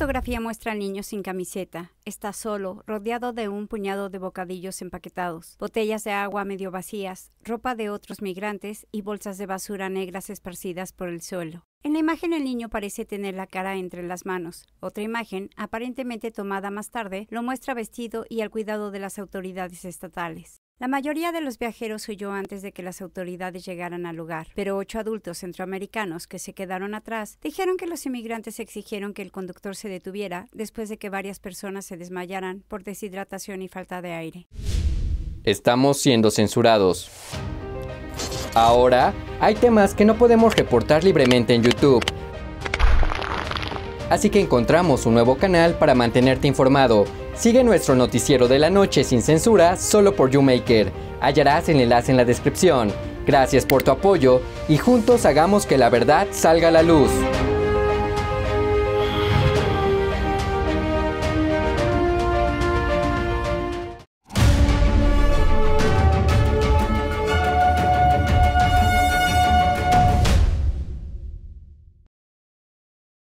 fotografía muestra al niño sin camiseta. Está solo, rodeado de un puñado de bocadillos empaquetados, botellas de agua medio vacías, ropa de otros migrantes y bolsas de basura negras esparcidas por el suelo. En la imagen el niño parece tener la cara entre las manos. Otra imagen, aparentemente tomada más tarde, lo muestra vestido y al cuidado de las autoridades estatales. La mayoría de los viajeros huyó antes de que las autoridades llegaran al lugar, pero ocho adultos centroamericanos que se quedaron atrás dijeron que los inmigrantes exigieron que el conductor se detuviera después de que varias personas se desmayaran por deshidratación y falta de aire. Estamos siendo censurados. Ahora, hay temas que no podemos reportar libremente en YouTube. Así que encontramos un nuevo canal para mantenerte informado Sigue nuestro noticiero de la noche sin censura solo por YouMaker. Hallarás el enlace en la descripción. Gracias por tu apoyo y juntos hagamos que la verdad salga a la luz.